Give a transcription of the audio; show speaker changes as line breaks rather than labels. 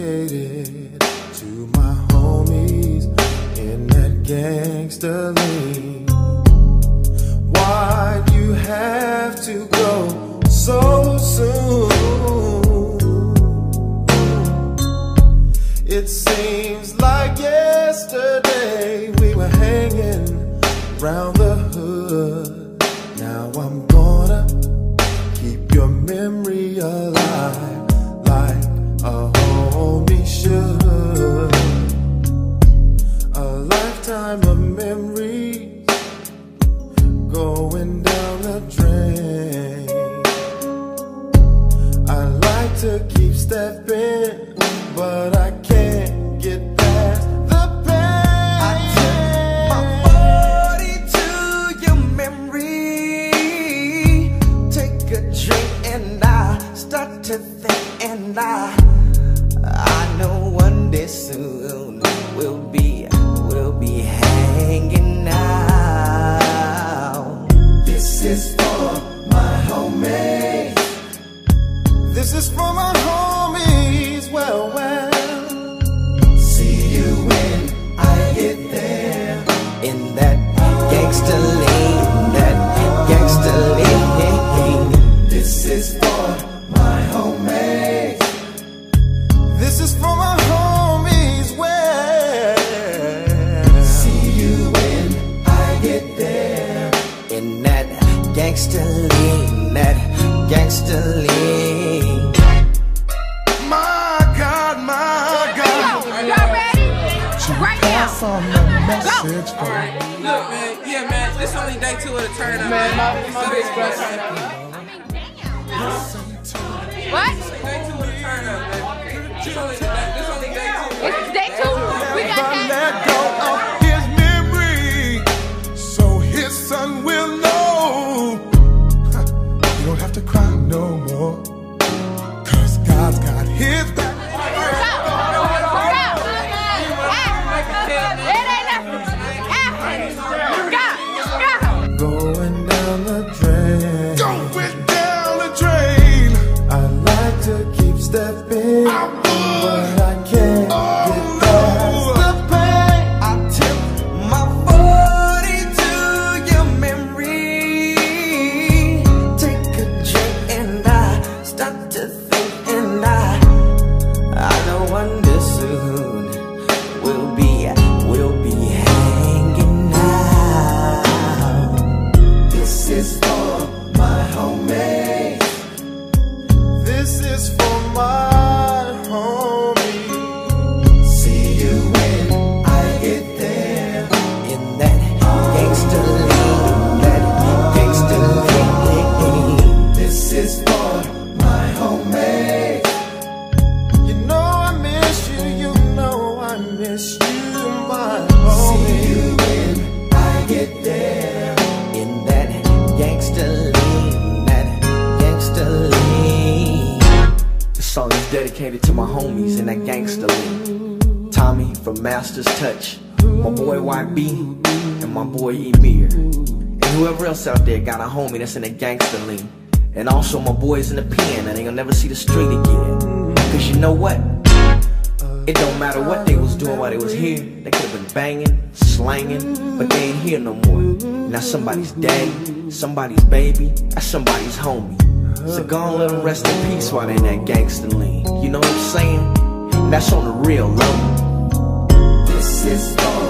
dedicated to my homies in that gangster lean. Why'd you have to go so soon? It seems like yesterday we were hanging round the hood. Now I'm gonna keep your memory alive lifetime of memories
is for my homies.
This is for my homies. Well, well.
See you when I get there in that gangster lane, that gangster lane. This is for my homies. Gangster lane, that gangster lane.
My God, my God.
Y'all ready? Right now.
on the message for.
Look, man, yeah, man, this only day two of the turn up, man. So this was turn up.
What?
Day two of the turn up, man. This only, this only day
Going down
Tommy from Master's Touch, my boy YB, and my boy Emir. And whoever else out there got a homie that's in that gangster lane. And also my boys in the pen and they gonna never see the street again. Cause you know what? It don't matter what they was doing while they was here. They could have been banging, slanging, but they ain't here no more. Now somebody's daddy, somebody's baby, that's somebody's homie. So go on let them rest in peace while they in that gangster lean. You know what I'm saying? That's on the real low. This is for